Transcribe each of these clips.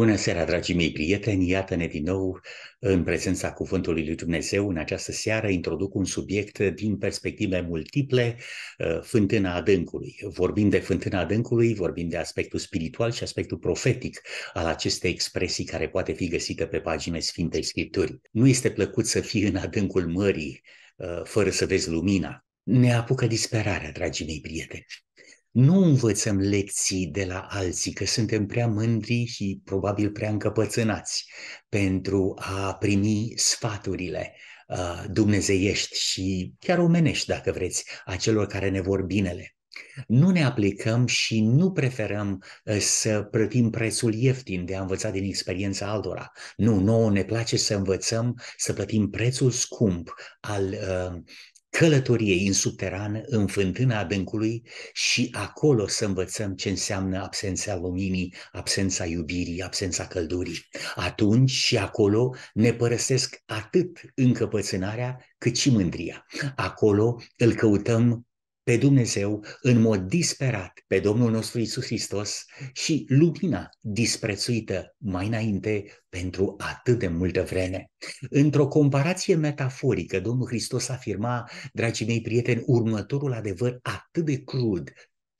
Bună seara, dragii mei prieteni! Iată-ne din nou în prezența Cuvântului lui Dumnezeu. În această seară introduc un subiect din perspective multiple, uh, fântâna adâncului. Vorbim de fântâna adâncului, vorbim de aspectul spiritual și aspectul profetic al acestei expresii care poate fi găsită pe paginile Sfintei Scripturii. Nu este plăcut să fii în adâncul mării uh, fără să vezi lumina. Ne apucă disperarea, dragii mei prieteni. Nu învățăm lecții de la alții, că suntem prea mândri și probabil prea încăpățânați pentru a primi sfaturile uh, dumnezeiești și chiar omenești, dacă vreți, a celor care ne vor binele. Nu ne aplicăm și nu preferăm uh, să plătim prețul ieftin de a învăța din experiența altora. Nu, nouă ne place să învățăm să plătim prețul scump al uh, călătoriei în subteran, în fântâna adâncului și acolo să învățăm ce înseamnă absența luminii, absența iubirii, absența căldurii. Atunci și acolo ne părăsesc atât încăpățânarea cât și mândria. Acolo îl căutăm pe Dumnezeu în mod disperat, pe Domnul nostru Isus Hristos și lumina disprețuită mai înainte pentru atât de multă vreme. Într-o comparație metaforică, Domnul Hristos afirma, dragii mei prieteni, următorul adevăr atât de crud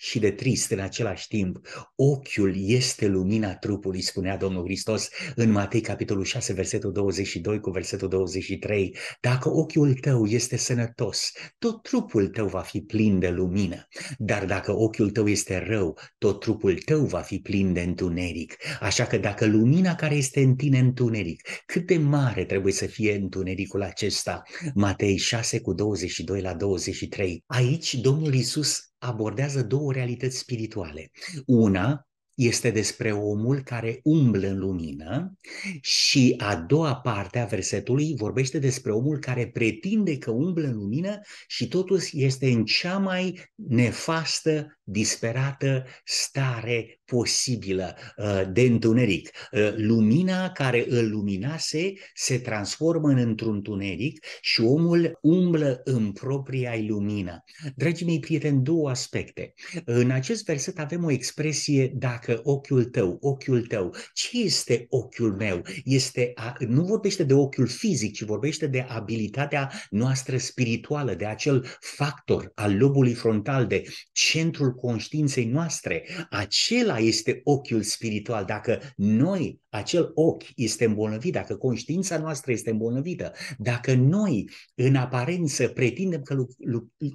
și de trist în același timp. Ochiul este lumina trupului, spunea Domnul Hristos în Matei capitolul 6, versetul 22 cu versetul 23. Dacă ochiul tău este sănătos, tot trupul tău va fi plin de lumină. Dar dacă ochiul tău este rău, tot trupul tău va fi plin de întuneric. Așa că dacă lumina care este în tine întuneric, cât de mare trebuie să fie întunericul acesta? Matei 6 cu 22 la 23. Aici Domnul Isus abordează două realități spirituale. Una este despre omul care umblă în lumină și a doua parte a versetului vorbește despre omul care pretinde că umblă în lumină și totuși este în cea mai nefastă, disperată stare posibilă uh, de întuneric. Uh, lumina care îl luminase se transformă în într-un tuneric și omul umblă în propria lumină. Dragii mei prieteni, două aspecte. În acest verset avem o expresie dacă ochiul tău, ochiul tău. Ce este ochiul meu? Este a, nu vorbește de ochiul fizic, ci vorbește de abilitatea noastră spirituală, de acel factor al lobului frontal, de centrul conștiinței noastre. Acela este ochiul spiritual. Dacă noi, acel ochi este îmbolnăvit, dacă conștiința noastră este îmbolnăvită, dacă noi, în aparență, pretindem că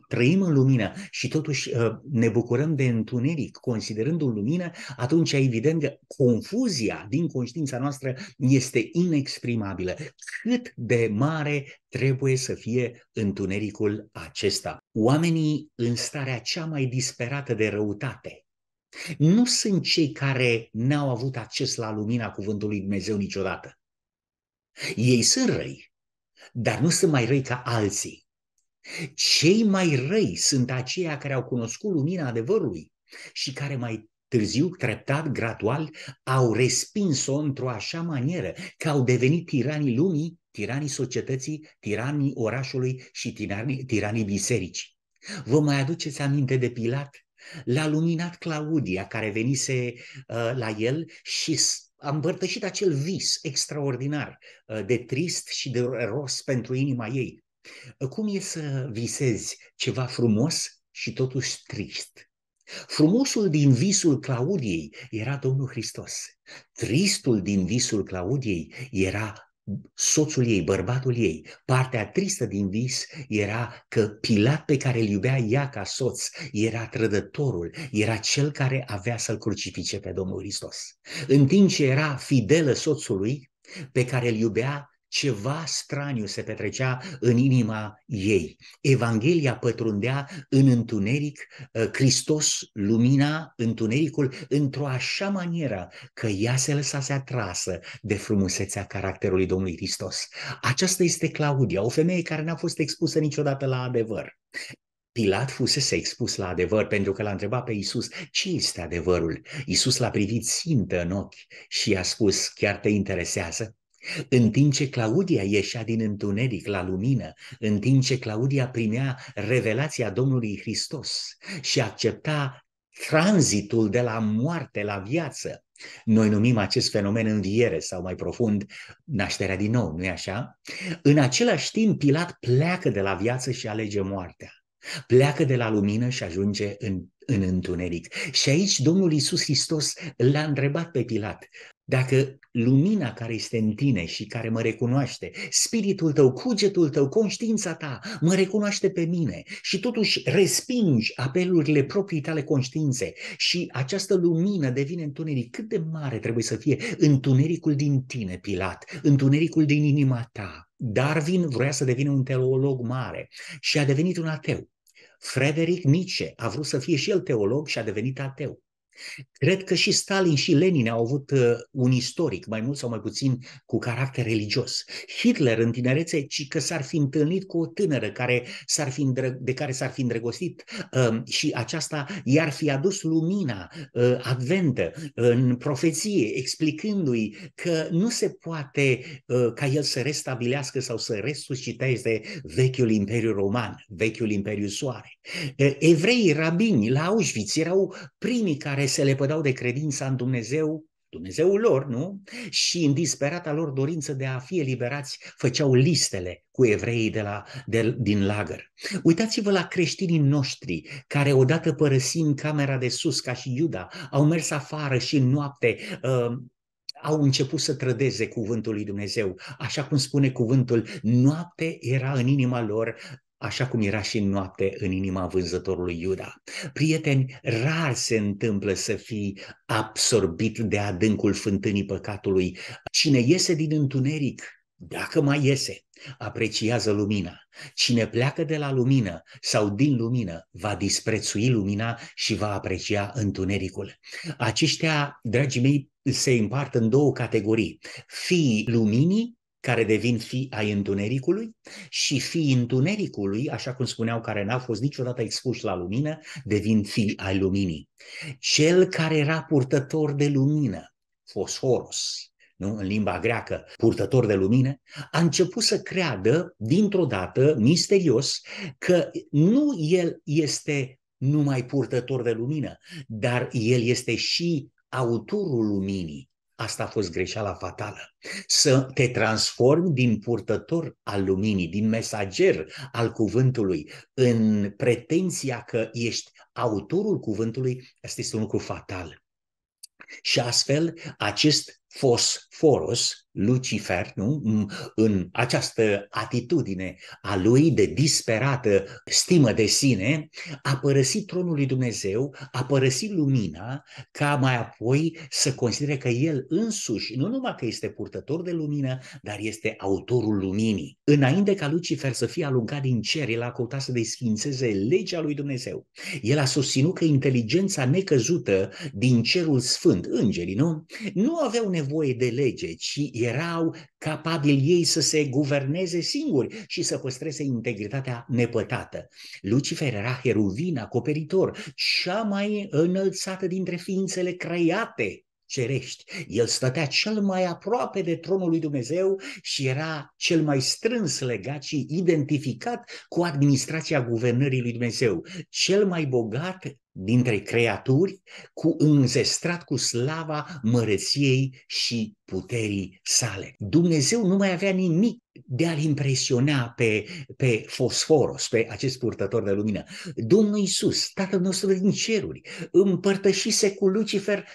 trăim în lumină și totuși uh, ne bucurăm de întuneric, considerându-l lumină, atunci e evident că confuzia din conștiința noastră este inexprimabilă. Cât de mare trebuie să fie întunericul acesta. Oamenii în starea cea mai disperată de răutate, nu sunt cei care n-au avut acces la lumina cuvântului Dumnezeu niciodată. Ei sunt răi, dar nu sunt mai răi ca alții. Cei mai răi sunt aceia care au cunoscut lumina adevărului și care mai târziu, treptat, gradual, au respins-o într-o așa manieră că au devenit tiranii lumii, tiranii societății, tiranii orașului și tiranii, tiranii bisericii. Vă mai aduceți aminte de Pilat? L-a luminat Claudia, care venise uh, la el și a împărtășit acel vis extraordinar uh, de trist și de ros pentru inima ei. Uh, cum e să visezi ceva frumos și totuși trist? Frumosul din visul Claudiei era Domnul Hristos. Tristul din visul Claudiei era soțul ei, bărbatul ei. Partea tristă din vis era că Pilat pe care îl iubea ea ca soț era trădătorul, era cel care avea să-l crucifice pe Domnul Hristos. În timp ce era fidelă soțului pe care îl iubea, ceva straniu se petrecea în inima ei. Evanghelia pătrundea în întuneric, ă, Hristos lumina întunericul într-o așa manieră că ea se lăsase atrasă de frumusețea caracterului Domnului Hristos. Aceasta este Claudia, o femeie care n-a fost expusă niciodată la adevăr. Pilat fusese expus la adevăr pentru că l-a întrebat pe Isus ce este adevărul. Isus l-a privit țintă în ochi și i-a spus, chiar te interesează? În timp ce Claudia ieșea din întuneric la lumină, în timp ce Claudia primea revelația Domnului Hristos și accepta tranzitul de la moarte la viață, Noi numim acest fenomen înviere sau mai profund nașterea din nou, nu-i așa? În același timp, Pilat pleacă de la viață și alege moartea. Pleacă de la lumină și ajunge în, în întuneric. Și aici Domnul Isus Hristos l-a întrebat pe Pilat, dacă lumina care este în tine și care mă recunoaște, spiritul tău, cugetul tău, conștiința ta, mă recunoaște pe mine și totuși respingi apelurile proprii tale conștiințe și această lumină devine întuneric, cât de mare trebuie să fie întunericul din tine, Pilat, întunericul din inima ta. Darwin vrea să devină un teolog mare și a devenit un ateu. Frederic Nietzsche a vrut să fie și el teolog și a devenit ateu. Cred că și Stalin și Lenin au avut uh, un istoric, mai mult sau mai puțin cu caracter religios. Hitler în tinerețe, ci că s-ar fi întâlnit cu o tânără care s-ar fi îndră- de care s-ar fi îndrăgostit uh, și aceasta i-ar fi adus lumina uh, adventă în profeție, explicându-i că nu se poate uh, ca el să restabilească sau să resusciteze vechiul Imperiu Roman, vechiul Imperiu Soare. Uh, evreii rabini la Auschwitz erau primii care care se lepădau de credința în Dumnezeu, Dumnezeul lor, nu? Și în disperata lor dorință de a fi eliberați, făceau listele cu evreii de la, de, din lagăr. Uitați-vă la creștinii noștri, care odată părăsind camera de sus, ca și Iuda, au mers afară și în noapte uh, au început să trădeze cuvântul lui Dumnezeu. Așa cum spune cuvântul, noapte era în inima lor așa cum era și în noapte în inima vânzătorului Iuda. Prieteni, rar se întâmplă să fii absorbit de adâncul fântânii păcatului. Cine iese din întuneric, dacă mai iese, apreciază lumina. Cine pleacă de la lumină sau din lumină va disprețui lumina și va aprecia întunericul. Aceștia, dragii mei, se împart în două categorii. Fii luminii care devin fii ai întunericului și fii întunericului, așa cum spuneau, care n-au fost niciodată expuși la lumină, devin fii ai luminii. Cel care era purtător de lumină, fosforos, nu? în limba greacă, purtător de lumină, a început să creadă dintr-o dată, misterios, că nu el este numai purtător de lumină, dar el este și autorul luminii. Asta a fost greșeala fatală. Să te transformi din purtător al luminii, din mesager al cuvântului, în pretenția că ești autorul cuvântului, asta este un lucru fatal. Și astfel, acest fosforos, Lucifer, nu? în această atitudine a lui de disperată stimă de sine, a părăsit tronul lui Dumnezeu, a părăsit lumina, ca mai apoi să considere că el însuși, nu numai că este purtător de lumină, dar este autorul luminii. Înainte ca Lucifer să fie alungat din cer, el a căutat să desfințeze legea lui Dumnezeu. El a susținut că inteligența necăzută din cerul sfânt, îngerii, nu? Nu aveau nevoie de lege, ci erau capabili ei să se guverneze singuri și să păstreze integritatea nepătată. Lucifer era heruvin, acoperitor, cea mai înălțată dintre ființele create cerești. El stătea cel mai aproape de tronul lui Dumnezeu și era cel mai strâns legat și identificat cu administrația guvernării lui Dumnezeu. Cel mai bogat dintre creaturi, cu înzestrat cu slava mărăției și puterii sale. Dumnezeu nu mai avea nimic de a-l impresiona pe, pe Fosforos, pe acest purtător de lumină. Domnul Iisus, Tatăl nostru din ceruri, împărtășise cu Lucifer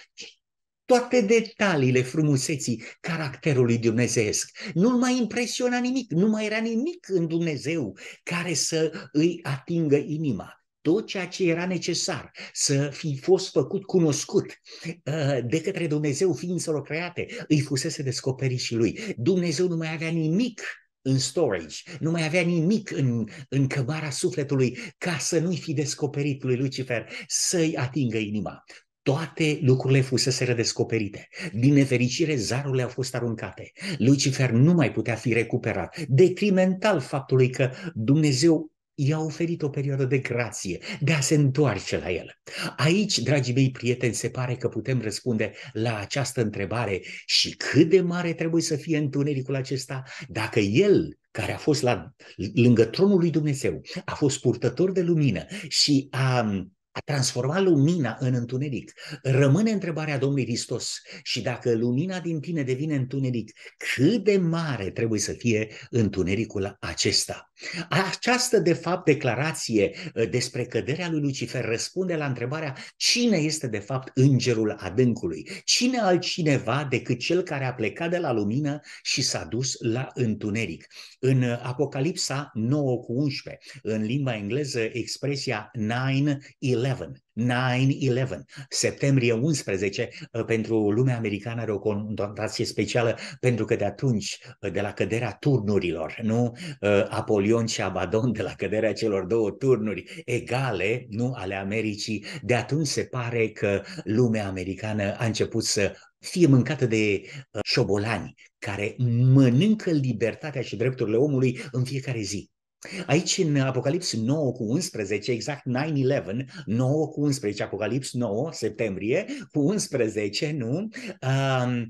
toate detaliile frumuseții caracterului dumnezeesc. Nu-l mai impresiona nimic, nu mai era nimic în Dumnezeu care să îi atingă inima tot ceea ce era necesar să fi fost făcut cunoscut uh, de către Dumnezeu ființelor create, îi fusese descoperit și lui. Dumnezeu nu mai avea nimic în storage, nu mai avea nimic în, în cămara sufletului ca să nu-i fi descoperit lui Lucifer să-i atingă inima. Toate lucrurile fusese redescoperite. Din nefericire, zarurile au fost aruncate. Lucifer nu mai putea fi recuperat. Detrimental faptului că Dumnezeu i-a oferit o perioadă de grație, de a se întoarce la el. Aici, dragii mei prieteni, se pare că putem răspunde la această întrebare și cât de mare trebuie să fie întunericul acesta dacă el care a fost la, lângă tronul lui Dumnezeu, a fost purtător de lumină și a a transformat lumina în întuneric. Rămâne întrebarea Domnului Hristos și dacă lumina din tine devine întuneric, cât de mare trebuie să fie întunericul acesta? Această, de fapt, declarație uh, despre căderea lui Lucifer răspunde la întrebarea cine este, de fapt, îngerul adâncului? Cine altcineva decât cel care a plecat de la lumină și s-a dus la întuneric? În uh, Apocalipsa 9 cu 11, în limba engleză, expresia 9-11, 9-11, septembrie 11, uh, pentru lumea americană are o connotație specială pentru că de atunci, uh, de la căderea turnurilor, nu? Uh, Apolion și Abadon, de la căderea celor două turnuri egale, nu? Ale Americii, de atunci se pare că lumea americană a început să fie mâncată de șobolani care mănâncă libertatea și drepturile omului în fiecare zi. Aici în Apocalips 9 cu 11, exact 9-11, 9 cu 11, Apocalips 9, septembrie, cu 11, nu? Um,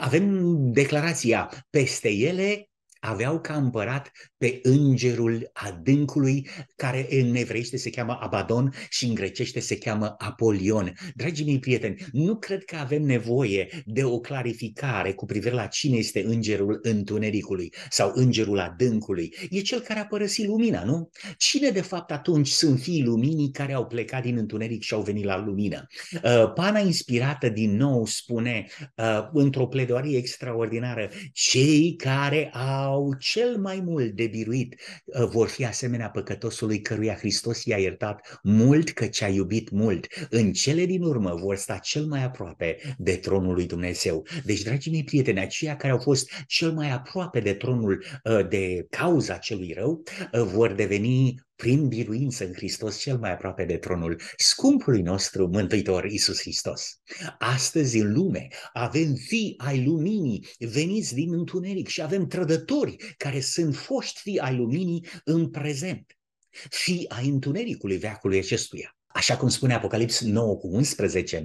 avem declarația, peste ele aveau ca împărat pe îngerul adâncului, care în evreiește se cheamă Abadon și în grecește se cheamă Apolion. Dragii mei prieteni, nu cred că avem nevoie de o clarificare cu privire la cine este îngerul întunericului sau îngerul adâncului. E cel care a părăsit lumina, nu? Cine de fapt atunci sunt fiii luminii care au plecat din întuneric și au venit la lumină? Uh, Pana inspirată din nou spune uh, într-o pledoarie extraordinară, cei care au cel mai mult de biruit uh, vor fi asemenea păcătosului căruia Hristos i-a iertat mult că ce a iubit mult. În cele din urmă vor sta cel mai aproape de tronul lui Dumnezeu. Deci, dragii mei prieteni, aceia care au fost cel mai aproape de tronul uh, de cauza celui rău, uh, vor deveni prin biruință în Hristos cel mai aproape de tronul scumpului nostru Mântuitor Isus Hristos. Astăzi în lume avem fii ai luminii veniți din întuneric și avem trădători care sunt foști fii ai luminii în prezent. Fii ai întunericului veacului acestuia. Așa cum spune Apocalips 9 cu 11, 9-11,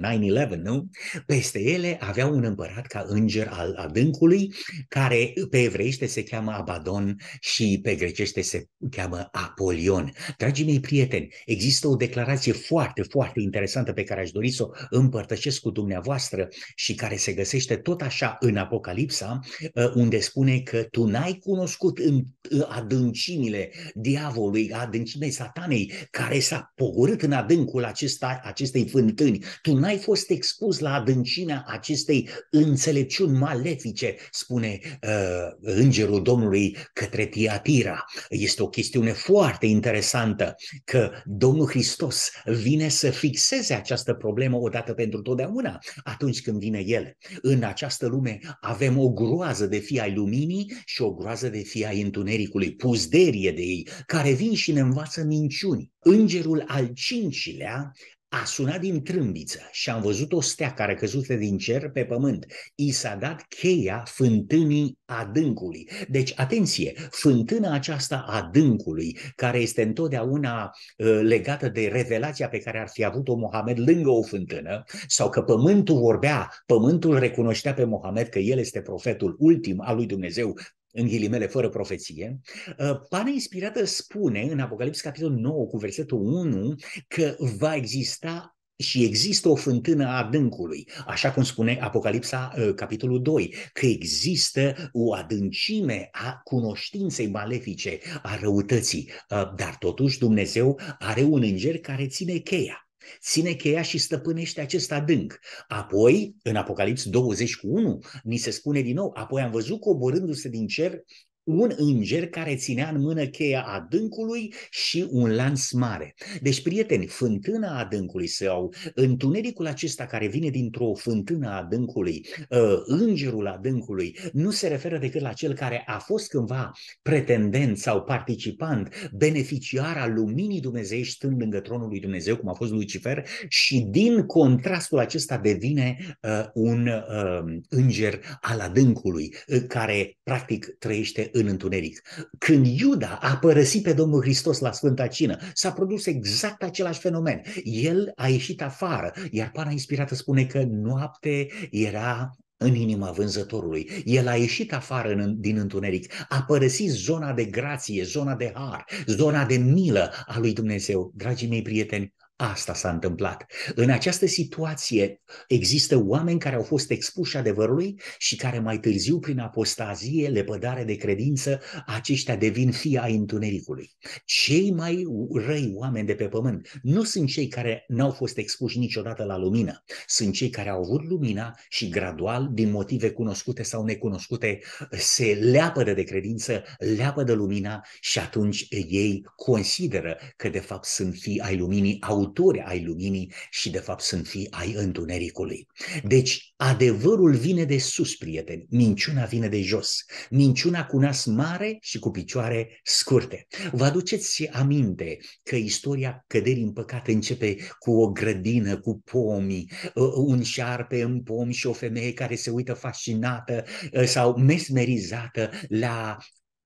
nu? Peste ele avea un împărat ca înger al adâncului, care pe evreiește se cheamă Abadon și pe grecește se cheamă Apolion. Dragii mei prieteni, există o declarație foarte, foarte interesantă pe care aș dori să o împărtășesc cu dumneavoastră și care se găsește tot așa în Apocalipsa, uh, unde spune că tu n-ai cunoscut în adâncimile diavolului, adâncimei satanei, care s-a pogorât în adânc adâncul acesta, acestei fântâni. Tu n-ai fost expus la adâncimea acestei înțelepciuni malefice, spune uh, îngerul Domnului către Tiatira. Este o chestiune foarte interesantă că Domnul Hristos vine să fixeze această problemă odată pentru totdeauna atunci când vine El. În această lume avem o groază de fii ai luminii și o groază de fii ai întunericului, puzderie de ei, care vin și ne învață minciuni. Îngerul al cincilea a sunat din trâmbiță și am văzut o stea care căzuse din cer pe pământ. I s-a dat cheia fântânii adâncului. Deci, atenție, fântâna aceasta adâncului, care este întotdeauna uh, legată de revelația pe care ar fi avut-o Mohamed lângă o fântână, sau că pământul vorbea, pământul recunoștea pe Mohamed că el este profetul ultim al lui Dumnezeu în ghilimele, fără profeție, uh, Pana inspirată spune în Apocalips capitolul 9 cu versetul 1 că va exista și există o fântână a adâncului, așa cum spune Apocalipsa uh, capitolul 2, că există o adâncime a cunoștinței malefice, a răutății, uh, dar totuși Dumnezeu are un înger care ține cheia. Ține cheia și stăpânește acest adânc. Apoi, în Apocalips 21, ni se spune din nou, apoi am văzut coborându-se din cer un înger care ținea în mână cheia adâncului și un lanț mare. Deci, prieteni, fântâna adâncului sau întunericul acesta care vine dintr-o fântână adâncului, ă, îngerul adâncului, nu se referă decât la cel care a fost cândva pretendent sau participant, beneficiar al luminii dumnezeiești stând lângă tronul lui Dumnezeu, cum a fost Lucifer, și din contrastul acesta devine uh, un uh, înger al adâncului, uh, care practic trăiește în întuneric. Când Iuda a părăsit pe Domnul Hristos la Sfânta Cină, s-a produs exact același fenomen. El a ieșit afară, iar pana inspirată spune că noapte era în inima vânzătorului. El a ieșit afară în, din întuneric, a părăsit zona de grație, zona de har, zona de milă a lui Dumnezeu. Dragii mei prieteni, asta s-a întâmplat. În această situație există oameni care au fost expuși adevărului și care mai târziu, prin apostazie, lepădare de credință, aceștia devin fii ai întunericului. Cei mai răi oameni de pe pământ nu sunt cei care n-au fost expuși niciodată la lumină, sunt cei care au avut lumina și gradual, din motive cunoscute sau necunoscute, se leapădă de credință, leapădă lumina și atunci ei consideră că de fapt sunt fii ai luminii, autori ai luminii și de fapt sunt fii ai întunericului. Deci adevărul vine de sus, prieteni, minciuna vine de jos. Minciuna cu nas mare și cu picioare scurte. Vă aduceți aminte că istoria căderii în păcat începe cu o grădină, cu pomi, uh, un șarpe în pom și o femeie care se uită fascinată uh, sau mesmerizată la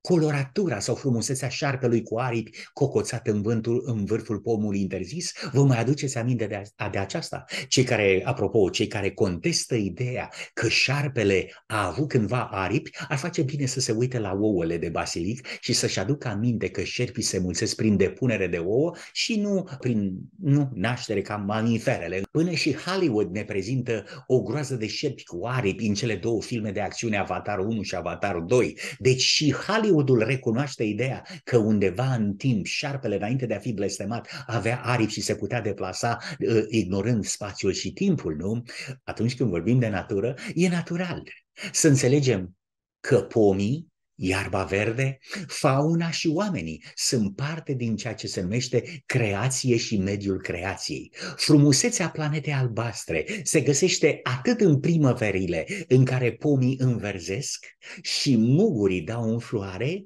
coloratura sau frumusețea șarpelui cu aripi cocoțat în, vântul, în vârful pomului interzis, vă mai aduceți aminte de, a, de aceasta? Cei care, apropo, cei care contestă ideea că șarpele a avut cândva aripi, ar face bine să se uite la ouăle de basilic și să-și aducă aminte că șerpii se mulțesc prin depunere de ouă și nu prin nu, naștere ca mamiferele. Până și Hollywood ne prezintă o groază de șerpi cu aripi în cele două filme de acțiune Avatar 1 și Avatar 2. Deci și Hollywood Hollywoodul recunoaște ideea că undeva în timp șarpele, înainte de a fi blestemat, avea aripi și se putea deplasa uh, ignorând spațiul și timpul, nu? Atunci când vorbim de natură, e natural să înțelegem că pomii Iarba verde, fauna și oamenii sunt parte din ceea ce se numește creație și mediul creației. Frumusețea planetei albastre se găsește atât în primăverile în care pomii înverzesc și mugurii dau în floare,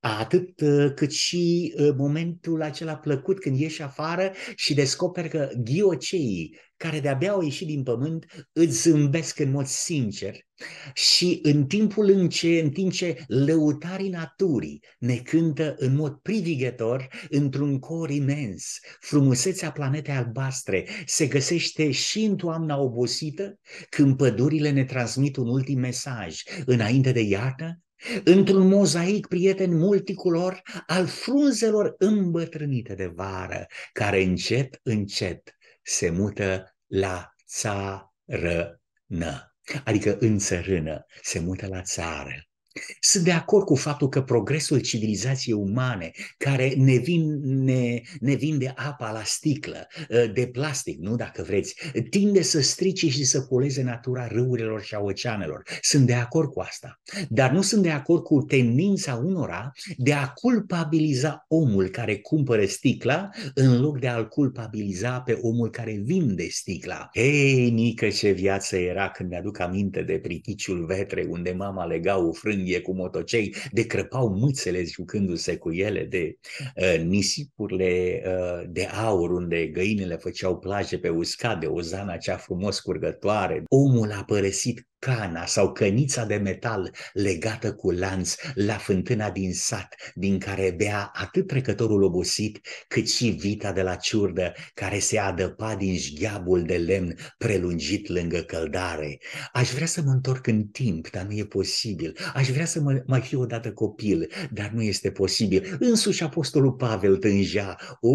atât uh, cât și uh, momentul acela plăcut când ieși afară și descoperi că ghioceii care de-abia au ieșit din pământ îți zâmbesc în mod sincer. Și în timpul în, ce, în timp ce lăutarii naturii ne cântă în mod privigător într-un cor imens, frumusețea planetei albastre se găsește și în toamna obosită, când pădurile ne transmit un ultim mesaj. Înainte de iarnă, într-un mozaic, prieten multicolor, al frunzelor îmbătrânite de vară, care încet, încet se mută la țară. Adică în țărână, se mută la țară. Sunt de acord cu faptul că progresul civilizației umane, care ne, vin, ne, ne vinde apa la sticlă, ă, de plastic, nu dacă vreți, tinde să strice și să poleze natura râurilor și a oceanelor. Sunt de acord cu asta. Dar nu sunt de acord cu tendința unora de a culpabiliza omul care cumpără sticla în loc de a-l culpabiliza pe omul care vinde sticla. Ei, mică ce viață era când mi-aduc aminte de priticiul vetre unde mama lega o frânghie Indie cu motocei, de crăpau mâțele jucându-se cu ele, de uh, nisipurile uh, de aur unde găinile făceau plaje pe uscat, de ozana cea frumos curgătoare. Omul a părăsit cana sau cănița de metal legată cu lanț la fântâna din sat, din care bea atât trecătorul obosit, cât și vita de la ciurdă, care se adăpa din șgheabul de lemn prelungit lângă căldare. Aș vrea să mă întorc în timp, dar nu e posibil. Aș vrea să mă, mai fiu odată copil, dar nu este posibil. Însuși Apostolul Pavel tângea. O,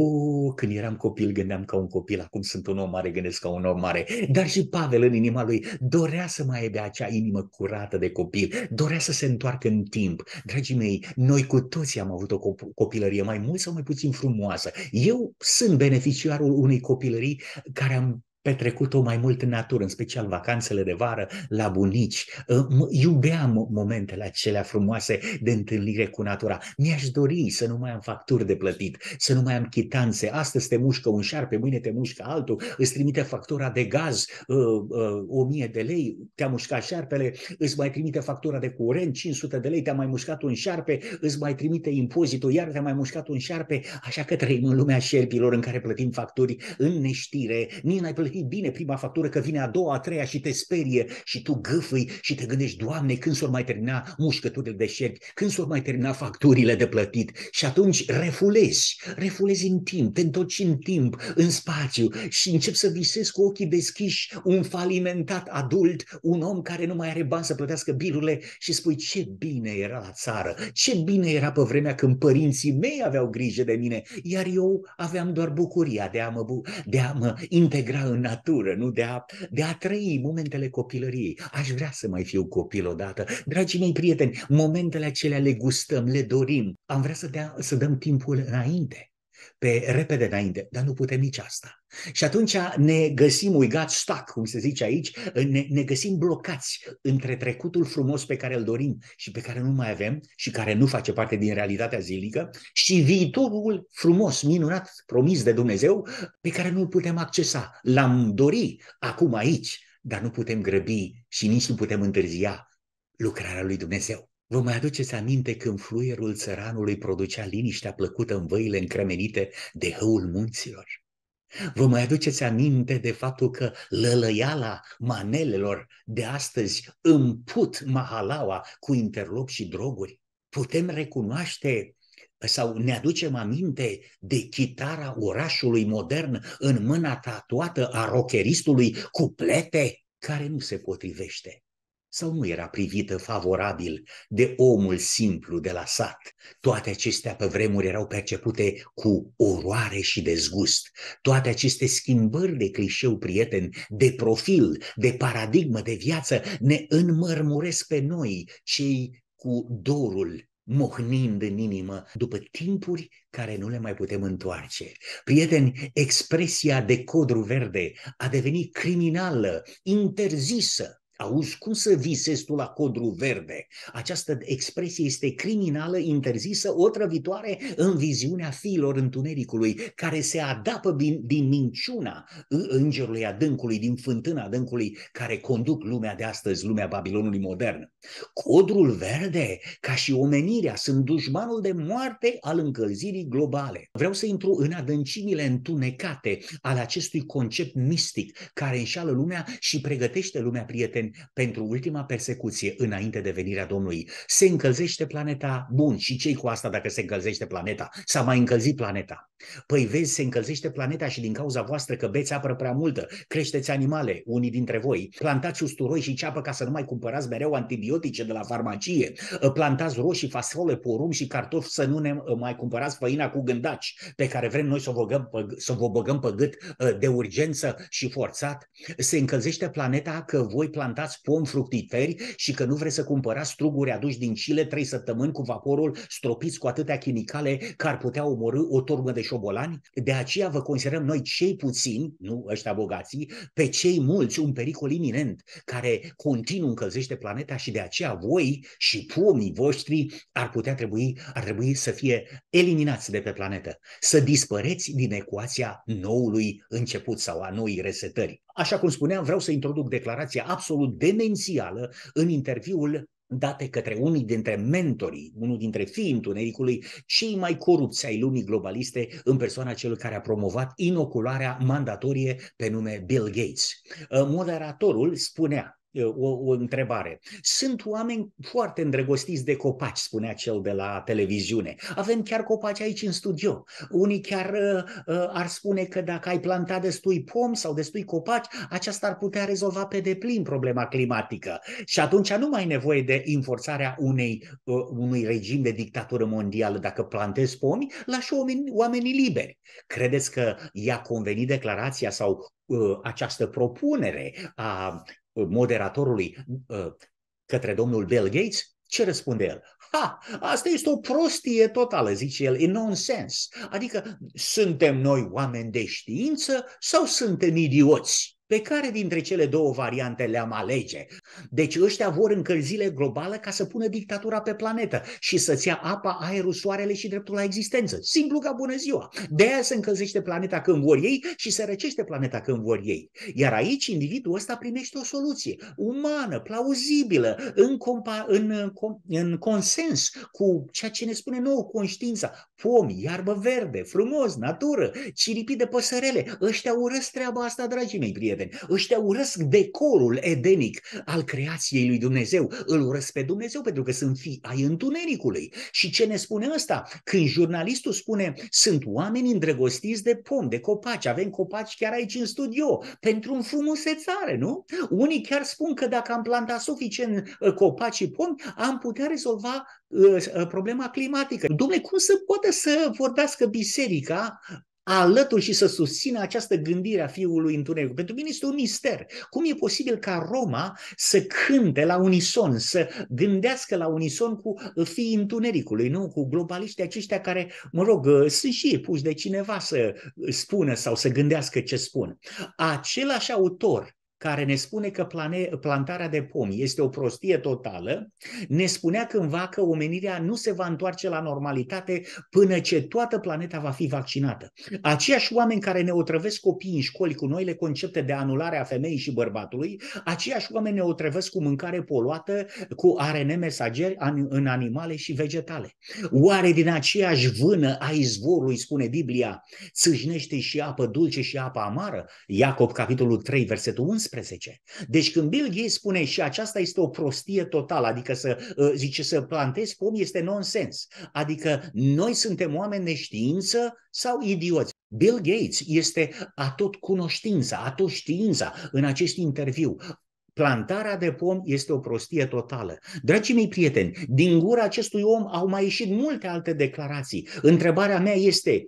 când eram copil, gândeam ca un copil, acum sunt un om mare, gândesc ca un om mare. Dar și Pavel în inima lui dorea să mai de acea inimă curată de copil, dorea să se întoarcă în timp. Dragii mei, noi cu toții am avut o copilărie mai mult sau mai puțin frumoasă. Eu sunt beneficiarul unei copilării care am petrecut-o mai mult în natură, în special vacanțele de vară, la bunici. Ă, iubeam momentele acelea frumoase de întâlnire cu natura. Mi-aș dori să nu mai am facturi de plătit, să nu mai am chitanțe. Astăzi te mușcă un șarpe, mâine te mușcă altul, îți trimite factura de gaz, ă, ă, o mie de lei, te-a mușcat șarpele, îți mai trimite factura de curent, 500 de lei, te-a mai mușcat un șarpe, îți mai trimite impozitul, iar te-a mai mușcat un șarpe, așa că trăim în lumea șerpilor în care plătim facturi în neștire, nici n-ai plătit plătit bine prima factură, că vine a doua, a treia și te sperie și tu gâfâi și te gândești, Doamne, când s-or mai termina mușcăturile de șerpi, când s-or mai termina facturile de plătit? Și atunci refulezi, refulezi în timp, te întorci în timp, în spațiu și începi să visezi cu ochii deschiși un falimentat adult, un om care nu mai are bani să plătească bilurile și spui ce bine era la țară, ce bine era pe vremea când părinții mei aveau grijă de mine, iar eu aveam doar bucuria de a mă, de a mă integra în natură, nu de a, de a trăi momentele copilăriei. Aș vrea să mai fiu copil odată. Dragii mei prieteni, momentele acelea le gustăm, le dorim. Am vrea să, dea, să dăm timpul înainte pe repede înainte, dar nu putem nici asta. Și atunci ne găsim, we got stuck, cum se zice aici, ne, ne găsim blocați între trecutul frumos pe care îl dorim și pe care nu mai avem și care nu face parte din realitatea zilnică și viitorul frumos, minunat, promis de Dumnezeu, pe care nu-l putem accesa. L-am dori acum aici, dar nu putem grăbi și nici nu putem întârzia lucrarea lui Dumnezeu. Vă mai aduceți aminte când fluierul țăranului producea liniștea plăcută în văile încremenite de hăul munților? Vă mai aduceți aminte de faptul că lălăiala manelelor de astăzi împut mahalaua cu interlop și droguri? Putem recunoaște sau ne aducem aminte de chitara orașului modern în mâna tatuată a rocheristului cu plete care nu se potrivește sau nu era privită favorabil de omul simplu de la sat. Toate acestea pe vremuri erau percepute cu oroare și dezgust. Toate aceste schimbări de clișeu prieten, de profil, de paradigmă de viață, ne înmărmuresc pe noi, cei cu dorul mohnind în inimă după timpuri care nu le mai putem întoarce. Prieteni, expresia de codru verde a devenit criminală, interzisă, Auzi, cum să visezi tu la codru verde? Această expresie este criminală, interzisă, otrăvitoare în viziunea fiilor întunericului, care se adapă din, din minciuna îngerului adâncului, din fântâna adâncului, care conduc lumea de astăzi, lumea Babilonului modern. Codrul verde, ca și omenirea, sunt dușmanul de moarte al încălzirii globale. Vreau să intru în adâncimile întunecate ale acestui concept mistic care înșală lumea și pregătește lumea prieteni pentru ultima persecuție înainte de venirea Domnului. Se încălzește planeta, bun, și cei cu asta dacă se încălzește planeta? S-a mai încălzit planeta. Păi vezi, se încălzește planeta și din cauza voastră că beți apă prea multă, creșteți animale, unii dintre voi, plantați usturoi și ceapă ca să nu mai cumpărați mereu antibiotice de la farmacie, plantați roșii, fasole, porum și cartofi să nu ne mai cumpărați făina cu gândaci pe care vrem noi să o, băgăm, să vă băgăm pe gât de urgență și forțat. Se încălzește planeta că voi plantați plantați pom fructiferi și că nu vreți să cumpărați struguri aduși din Chile trei săptămâni cu vaporul stropiți cu atâtea chimicale că ar putea omorâ o turmă de șobolani? De aceea vă considerăm noi cei puțini, nu ăștia bogații, pe cei mulți un pericol iminent care continuu încălzește planeta și de aceea voi și pomii voștri ar putea trebui, ar trebui să fie eliminați de pe planetă, să dispăreți din ecuația noului început sau a noii resetări. Așa cum spuneam, vreau să introduc declarația absolut demențială în interviul date către unii dintre mentorii, unul dintre fiii întunericului, cei mai corupți ai lumii globaliste, în persoana celui care a promovat inocularea mandatorie pe nume Bill Gates. Moderatorul spunea, o, o întrebare. Sunt oameni foarte îndrăgostiți de copaci, spunea cel de la televiziune. Avem chiar copaci aici în studio. Unii chiar uh, uh, ar spune că dacă ai plantat destui pom sau destui copaci, aceasta ar putea rezolva pe deplin problema climatică. Și atunci nu mai ai nevoie de înforțarea unei, uh, unui regim de dictatură mondială. Dacă plantezi pomi, lași oameni, oamenii liberi. Credeți că i-a convenit declarația sau uh, această propunere a moderatorului uh, către domnul Bill Gates, ce răspunde el? Ha, asta este o prostie totală, zice el, e nonsens. Adică suntem noi oameni de știință sau suntem idioți? Pe care dintre cele două variante le-am alege? Deci ăștia vor încălzire globală ca să pună dictatura pe planetă și să-ți ia apa, aerul, soarele și dreptul la existență. Simplu ca bună ziua. De aia se încălzește planeta când vor ei și se răcește planeta când vor ei. Iar aici individul ăsta primește o soluție umană, plauzibilă, în, compa- în, în consens cu ceea ce ne spune nouă conștiința. Pomi, iarbă verde, frumos, natură, ciripit de păsărele. Ăștia urăsc treaba asta, dragii mei prieteni. Ăștia urăsc decorul edenic al creației lui Dumnezeu. Îl urăsc pe Dumnezeu pentru că sunt fii ai întunericului. Și ce ne spune ăsta? Când jurnalistul spune sunt oameni îndrăgostiți de pom, de copaci, avem copaci chiar aici în studio, pentru înfrumusețare, nu? Unii chiar spun că dacă am plantat suficient uh, copaci și pomi, am putea rezolva uh, uh, problema climatică. Dom'le, cum să poate să vorbească biserica alături și să susțină această gândire a Fiului Întunericului. Pentru mine este un mister. Cum e posibil ca Roma să cânte la unison, să gândească la unison cu fiii Întunericului, nu? cu globaliștii aceștia care, mă rog, sunt și ei puși de cineva să spună sau să gândească ce spun. Același autor care ne spune că plane, plantarea de pomi este o prostie totală, ne spunea cândva că omenirea nu se va întoarce la normalitate până ce toată planeta va fi vaccinată. Aceiași oameni care ne otrăvesc copiii în școli cu noile concepte de anulare a femeii și bărbatului, aceiași oameni ne otrăvesc cu mâncare poluată, cu ARN mesageri în animale și vegetale. Oare din aceeași vână a izvorului, spune Biblia, țâșnește și apă dulce și apă amară? Iacob, capitolul 3, versetul 11. 2011. Deci când Bill Gates spune și aceasta este o prostie totală, adică să uh, zice să plantezi pomi este nonsens. Adică noi suntem oameni de știință sau idioți? Bill Gates este atot cunoștința, atot știința în acest interviu. Plantarea de pom este o prostie totală. Dragii mei prieteni, din gura acestui om au mai ieșit multe alte declarații. Întrebarea mea este,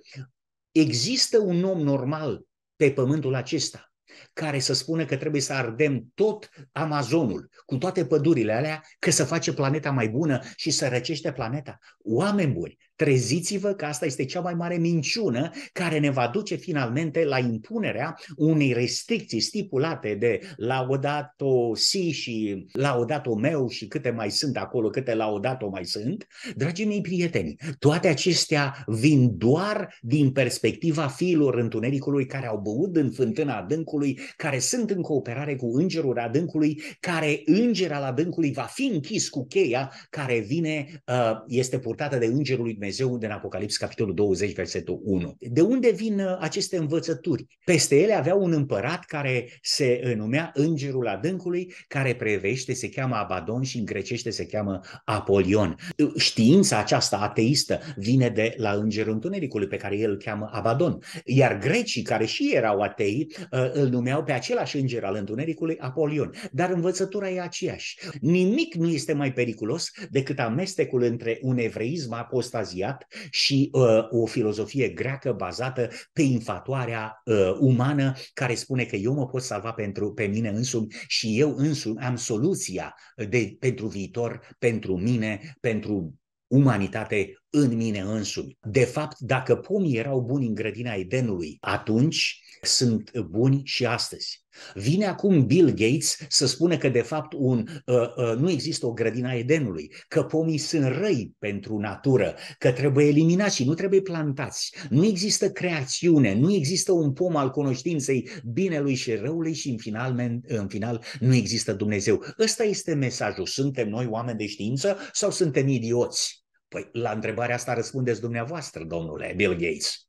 există un om normal pe pământul acesta care să spună că trebuie să ardem tot Amazonul, cu toate pădurile alea, că să face planeta mai bună și să răcește planeta. Oameni buni, treziți-vă că asta este cea mai mare minciună care ne va duce finalmente la impunerea unei restricții stipulate de Laudato Si și Laudato Meu și câte mai sunt acolo, câte Laudato mai sunt. Dragii mei prieteni, toate acestea vin doar din perspectiva fiilor întunericului care au băut în fântâna adâncului, care sunt în cooperare cu îngerul adâncului, care înger al adâncului va fi închis cu cheia care vine, uh, este purtată de îngerul lui Dumnezeu din Apocalips, capitolul 20, versetul 1. De unde vin uh, aceste învățături? Peste ele avea un împărat care se uh, numea Îngerul Adâncului, care prevește, se cheamă Abadon și în grecește se cheamă Apolion. Știința aceasta ateistă vine de la Îngerul Întunericului, pe care el îl cheamă Abadon. Iar grecii, care și erau atei, uh, îl numeau pe același înger al Întunericului Apolion. Dar învățătura e aceeași. Nimic nu este mai periculos decât amestecul între un evreism apostaziat aziat și uh, o filozofie greacă bazată pe infatuarea uh, umană care spune că eu mă pot salva pentru pe mine însumi și eu însumi am soluția de, pentru viitor, pentru mine, pentru umanitate în mine însumi. De fapt, dacă pomii erau buni în grădina Edenului, atunci sunt buni și astăzi. Vine acum Bill Gates să spună că de fapt un, uh, uh, nu există o grădina Edenului, că pomii sunt răi pentru natură, că trebuie eliminați și nu trebuie plantați. Nu există creațiune, nu există un pom al cunoștinței binelui și răului și în final, în final nu există Dumnezeu. Ăsta este mesajul. Suntem noi oameni de știință sau suntem idioți? Păi la întrebarea asta răspundeți dumneavoastră, domnule Bill Gates.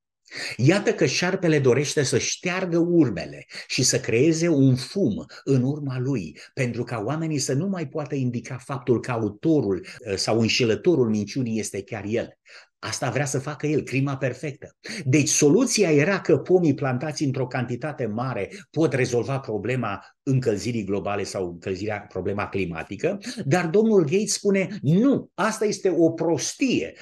Iată că șarpele dorește să șteargă urmele și să creeze un fum în urma lui, pentru ca oamenii să nu mai poată indica faptul că autorul ă, sau înșelătorul minciunii este chiar el. Asta vrea să facă el, crima perfectă. Deci soluția era că pomii plantați într-o cantitate mare pot rezolva problema încălzirii globale sau încălzirea, problema climatică, dar domnul Gates spune nu, asta este o prostie.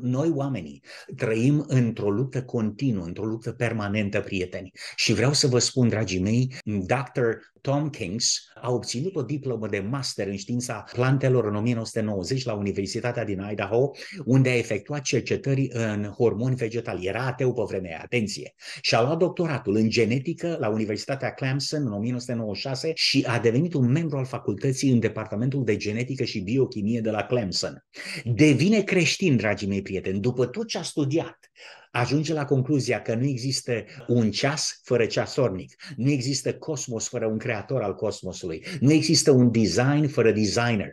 Noi oamenii trăim într-o luptă continuă, într-o luptă permanentă, prieteni. Și vreau să vă spun, dragii mei, Dr. Tom Kings a obținut o diplomă de master în știința plantelor în 1990 la Universitatea din Idaho, unde a efectuat cercetări în hormoni vegetali. Era ateu pe vremea, atenție. Și a luat doctoratul în genetică la Universitatea Clemson în 1996 și a devenit un membru al facultății în departamentul de genetică și biochimie de la Clemson. Devine creștin, dragii mei prieteni, după tot ce a studiat ajunge la concluzia că nu există un ceas fără ceasornic, nu există cosmos fără un creator al cosmosului, nu există un design fără designer.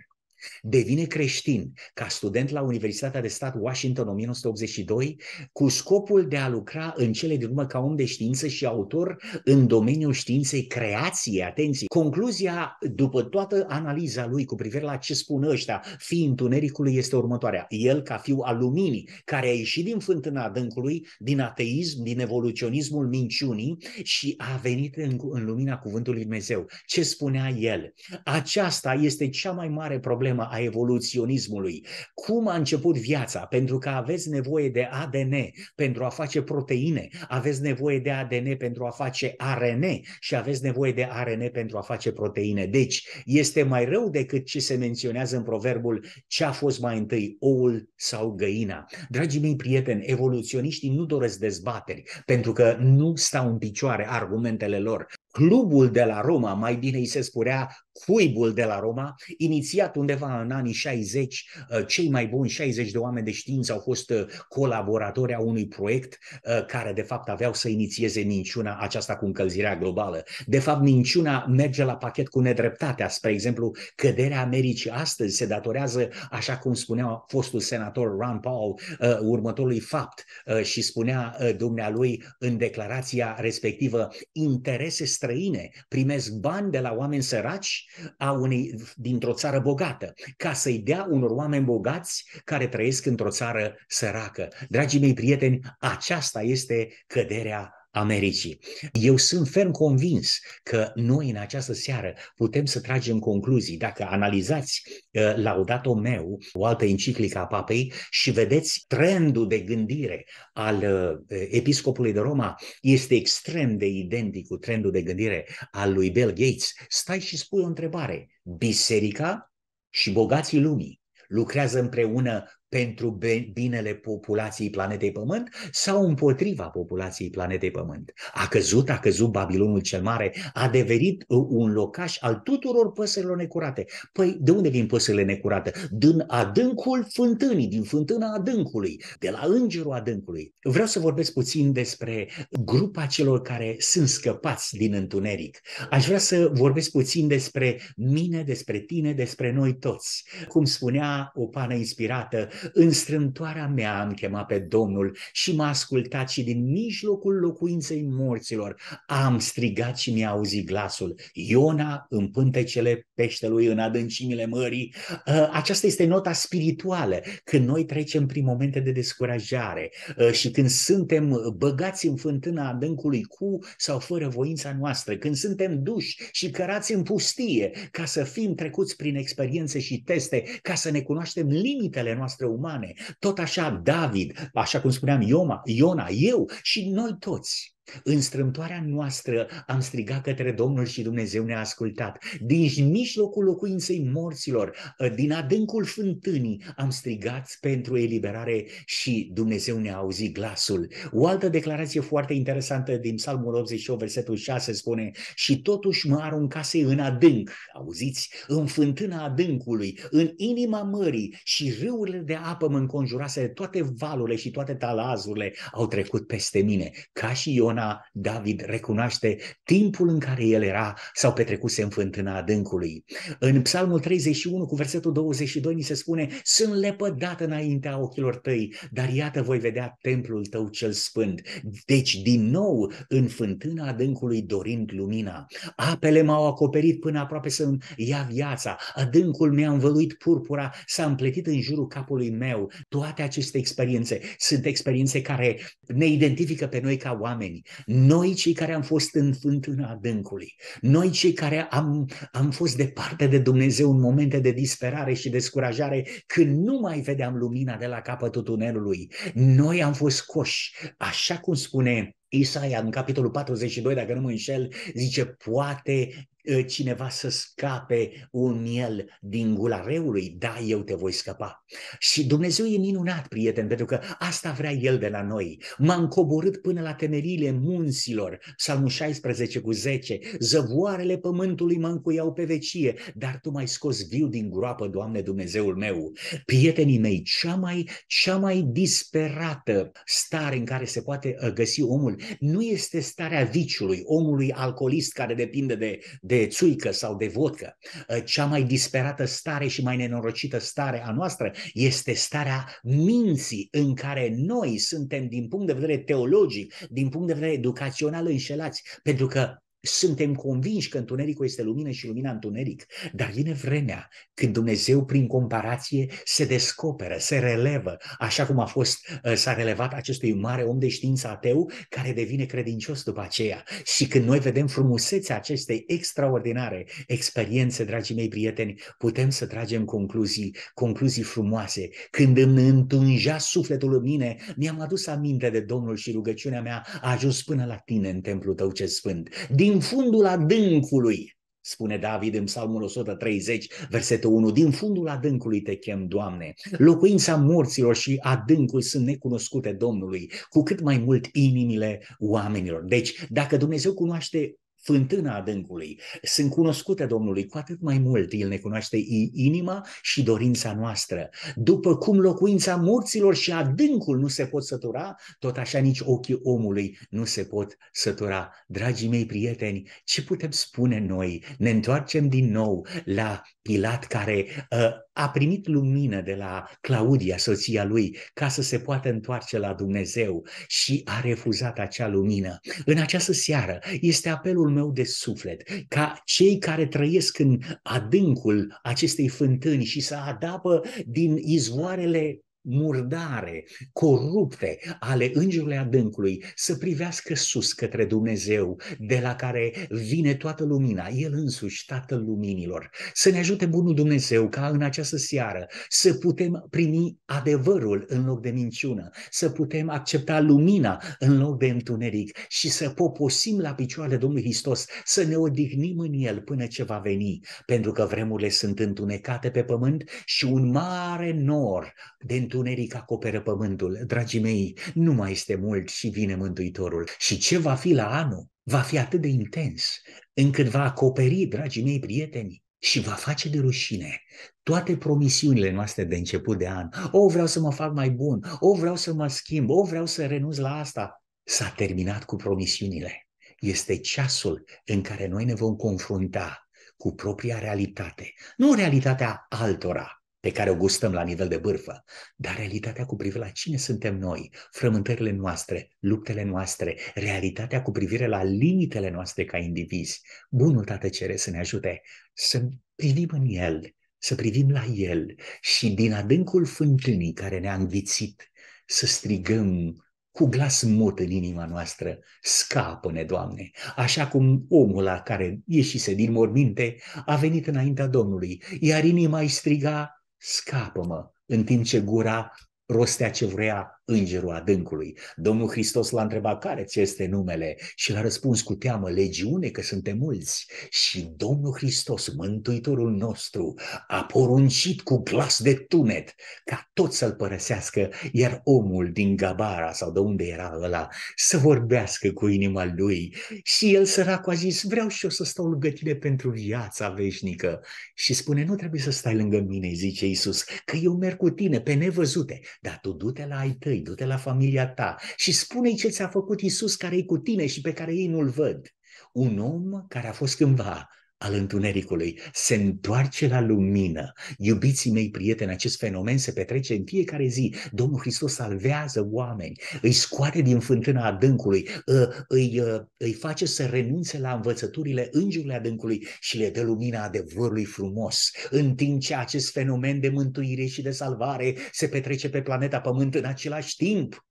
Devine creștin ca student la Universitatea de Stat Washington 1982 cu scopul de a lucra în cele din urmă ca om de știință și autor în domeniul științei creației, atenție. Concluzia, după toată analiza lui cu privire la ce spun ăștia, fiii întunericului, este următoarea. El, ca fiu al luminii, care a ieșit din fântâna adâncului, din ateism, din evoluționismul minciunii și a venit în, în lumina cuvântului Dumnezeu. Ce spunea el? Aceasta este cea mai mare problemă a evoluționismului. Cum a început viața? Pentru că aveți nevoie de ADN pentru a face proteine, aveți nevoie de ADN pentru a face ARN și aveți nevoie de ARN pentru a face proteine. Deci este mai rău decât ce se menționează în proverbul ce a fost mai întâi, oul sau găina. Dragii mei prieteni, evoluționiștii nu doresc dezbateri pentru că nu stau în picioare argumentele lor clubul de la Roma, mai bine îi se spunea cuibul de la Roma, inițiat undeva în anii 60, uh, cei mai buni 60 de oameni de știință au fost uh, colaboratori a unui proiect uh, care de fapt aveau să inițieze minciuna aceasta cu încălzirea globală. De fapt, minciuna merge la pachet cu nedreptatea. Spre exemplu, căderea Americii astăzi se datorează, așa cum spunea fostul senator Ron Paul, următorului fapt și spunea dumnealui în declarația respectivă, interese străine primesc bani de la oameni săraci a unei, dintr-o țară bogată, ca să-i dea unor oameni bogați care trăiesc într-o țară săracă. Dragii mei prieteni, aceasta este căderea Americii. Eu sunt ferm convins că noi în această seară putem să tragem concluzii. Dacă analizați uh, laudato meu, o altă enciclică a papei și vedeți trendul de gândire al uh, episcopului de Roma, este extrem de identic cu trendul de gândire al lui Bill Gates. Stai și spui o întrebare. Biserica și bogații lumii lucrează împreună pentru binele populației planetei Pământ sau împotriva populației planetei Pământ. A căzut, a căzut Babilonul cel Mare, a devenit un locaș al tuturor păsărilor necurate. Păi de unde vin păsările necurate? Din adâncul fântânii, din fântâna adâncului, de la îngerul adâncului. Vreau să vorbesc puțin despre grupa celor care sunt scăpați din întuneric. Aș vrea să vorbesc puțin despre mine, despre tine, despre noi toți. Cum spunea o pană inspirată, în strântoarea mea am chemat pe Domnul și m-a ascultat și din mijlocul locuinței morților am strigat și mi-a auzit glasul. Iona în pântecele peștelui, în adâncimile mării. Ă, aceasta este nota spirituală, când noi trecem prin momente de descurajare ă, și când suntem băgați în fântâna adâncului cu sau fără voința noastră, când suntem duși și cărați în pustie ca să fim trecuți prin experiențe și teste, ca să ne cunoaștem limitele noastre umane. Tot așa David, așa cum spuneam Ioma, Iona, eu și noi toți în strâmtoarea noastră am strigat către Domnul și Dumnezeu ne-a ascultat. Din mijlocul locuinței morților, din adâncul fântânii, am strigat pentru eliberare și Dumnezeu ne-a auzit glasul. O altă declarație foarte interesantă din Psalmul 88, versetul 6 spune Și totuși mă aruncase în adânc, auziți, în fântâna adâncului, în inima mării și râurile de apă mă înconjurase, toate valurile și toate talazurile au trecut peste mine, ca și Iona Iona, David recunoaște timpul în care el era sau petrecuse în fântâna adâncului. În Psalmul 31 cu versetul 22 ni se spune Sunt lepădat înaintea ochilor tăi, dar iată voi vedea templul tău cel sfânt. Deci din nou în fântâna adâncului dorind lumina. Apele m-au acoperit până aproape să-mi ia viața. Adâncul mi-a învăluit purpura, s-a împletit în jurul capului meu. Toate aceste experiențe sunt experiențe care ne identifică pe noi ca oameni. Noi cei care am fost în fântâna adâncului, noi cei care am, am fost departe de Dumnezeu în momente de disperare și descurajare, când nu mai vedeam lumina de la capătul tunelului, noi am fost scoși, așa cum spune Isaia, în capitolul 42, dacă nu mă înșel, zice, poate Ă, cineva să scape un miel din gula reului, da, eu te voi scăpa. Și Dumnezeu e minunat, prieten, pentru că asta vrea El de la noi. M-am coborât până la temeriile munților, Psalmul 16 cu 10, zăvoarele pământului mă încuiau pe vecie, dar Tu m-ai scos viu din groapă, Doamne Dumnezeul meu. Prietenii mei, cea mai, cea mai disperată stare în care se poate ă, găsi omul nu este starea viciului, omului alcoolist care depinde de, de de țuică sau de vodcă. Cea mai disperată stare și mai nenorocită stare a noastră este starea minții în care noi suntem din punct de vedere teologic, din punct de vedere educațional înșelați, pentru că suntem convinși că întunericul este lumină și lumina întuneric, dar vine vremea când Dumnezeu, prin comparație, se descoperă, se relevă, așa cum a fost, uh, s-a relevat acestui mare om de știință ateu, care devine credincios după aceea. Și când noi vedem frumusețea acestei extraordinare experiențe, dragii mei prieteni, putem să tragem concluzii, concluzii frumoase. Când îmi întunja sufletul în mine, mi-am adus aminte de Domnul și rugăciunea mea a ajuns până la tine în templul tău ce sfânt. Din din fundul adâncului, spune David în Psalmul 130, versetul 1, din fundul adâncului te chem, Doamne. Locuința morților și adâncul sunt necunoscute Domnului, cu cât mai mult inimile oamenilor. Deci, dacă Dumnezeu cunoaște fântâna adâncului. Sunt cunoscute Domnului, cu atât mai mult El ne cunoaște inima și dorința noastră. După cum locuința morților și adâncul nu se pot sătura, tot așa nici ochii omului nu se pot sătura. Dragii mei prieteni, ce putem spune noi? Ne întoarcem din nou la Pilat care uh, a primit lumină de la Claudia, soția lui, ca să se poată întoarce la Dumnezeu și a refuzat acea lumină. În această seară este apelul meu de suflet ca cei care trăiesc în adâncul acestei fântâni și să adapă din izvoarele murdare, corupte ale îngerului adâncului să privească sus către Dumnezeu, de la care vine toată lumina, El însuși, Tatăl Luminilor. Să ne ajute Bunul Dumnezeu ca în această seară să putem primi adevărul în loc de minciună, să putem accepta lumina în loc de întuneric și să poposim la picioarele Domnului Hristos, să ne odihnim în El până ce va veni, pentru că vremurile sunt întunecate pe pământ și un mare nor de întuneric acoperă pământul. Dragii mei, nu mai este mult și vine Mântuitorul. Și ce va fi la anul? Va fi atât de intens, încât va acoperi, dragii mei prieteni, și va face de rușine toate promisiunile noastre de început de an. O, vreau să mă fac mai bun, o, vreau să mă schimb, o, vreau să renunț la asta. S-a terminat cu promisiunile. Este ceasul în care noi ne vom confrunta cu propria realitate, nu realitatea altora, pe care o gustăm la nivel de bârfă, dar realitatea cu privire la cine suntem noi, frământările noastre, luptele noastre, realitatea cu privire la limitele noastre ca indivizi. Bunul Tată cere să ne ajute să privim în El, să privim la El și din adâncul fântânii care ne-a învițit să strigăm cu glas mut în inima noastră, scapă-ne, Doamne, așa cum omul la care ieșise din morminte a venit înaintea Domnului, iar inima îi striga, scapă-mă, în timp ce gura rostea ce vrea îngerul adâncului. Domnul Hristos l-a întrebat care ți este numele și l-a răspuns cu teamă, legiune că suntem mulți. Și Domnul Hristos, Mântuitorul nostru, a poruncit cu glas de tunet ca tot să-l părăsească, iar omul din Gabara sau de unde era ăla să vorbească cu inima lui. Și el săracul a zis, vreau și eu să stau lângă tine pentru viața veșnică. Și spune, nu trebuie să stai lângă mine, zice Iisus, că eu merg cu tine pe nevăzute, dar tu du-te la ai tăi tăi, du-te la familia ta și spune-i ce ți-a făcut Isus care e cu tine și pe care ei nu-l văd. Un om care a fost cândva al întunericului se întoarce la lumină. Iubiții mei prieteni, acest fenomen se petrece în fiecare zi. Domnul Hristos salvează oameni, îi scoate din fântâna adâncului, ă, îi, ă, îi face să renunțe la învățăturile îngerului adâncului și le dă lumina adevărului frumos. În timp ce acest fenomen de mântuire și de salvare se petrece pe planeta Pământ în același timp,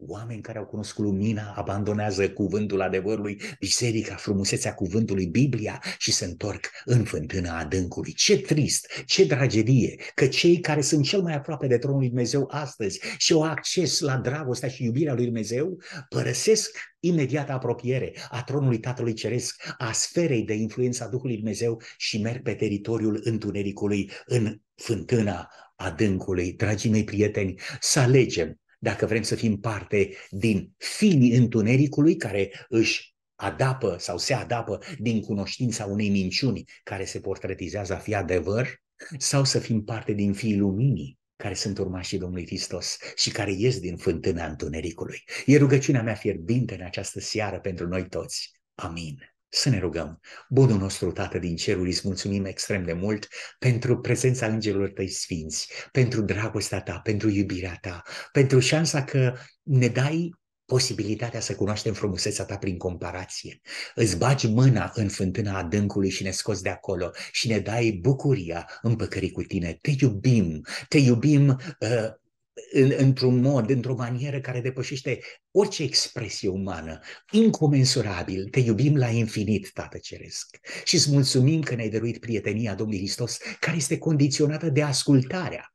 Oameni care au cunoscut lumina abandonează cuvântul adevărului, biserica, frumusețea cuvântului, Biblia și se întorc în fântâna adâncului. Ce trist, ce tragedie că cei care sunt cel mai aproape de tronul lui Dumnezeu astăzi și au acces la dragostea și iubirea lui Dumnezeu, părăsesc imediată apropiere a tronului Tatălui Ceresc, a sferei de influență a Duhului Dumnezeu și merg pe teritoriul întunericului în fântâna adâncului. Dragii mei prieteni, să alegem dacă vrem să fim parte din fiii întunericului care își adapă sau se adapă din cunoștința unei minciuni care se portretizează a fi adevăr, sau să fim parte din fiii luminii care sunt urmașii Domnului Hristos și care ies din fântâna întunericului. E rugăciunea mea fierbinte în această seară pentru noi toți. Amin. Să ne rugăm. Bunul nostru Tată din cerul, îți mulțumim extrem de mult pentru prezența îngerilor tăi sfinți, pentru dragostea ta, pentru iubirea ta, pentru șansa că ne dai posibilitatea să cunoaștem frumusețea ta prin comparație. Îți bagi mâna în fântâna adâncului și ne scoți de acolo și ne dai bucuria împăcării cu tine. Te iubim, te iubim uh, în, într-un mod, într-o manieră care depășește orice expresie umană, incomensurabil, te iubim la infinit, Tată Ceresc. Și îți mulțumim că ne-ai dăruit prietenia Domnului Hristos, care este condiționată de ascultarea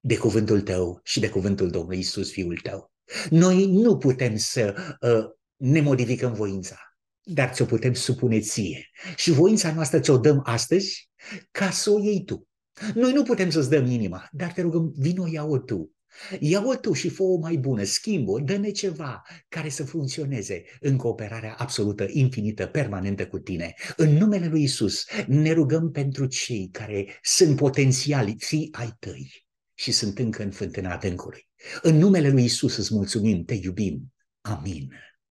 de cuvântul tău și de cuvântul Domnului Isus, Fiul tău. Noi nu putem să uh, ne modificăm voința, dar ți-o putem supune ție. Și voința noastră ți-o dăm astăzi ca să o iei tu. Noi nu putem să-ți dăm inima, dar te rugăm, vino ia-o tu. Ia-o tu și fă o mai bună, schimbă dă-ne ceva care să funcționeze în cooperarea absolută, infinită, permanentă cu tine. În numele lui Isus ne rugăm pentru cei care sunt potențiali fii ai tăi și sunt încă în fântâna adâncului. În numele lui Isus îți mulțumim, te iubim. Amin.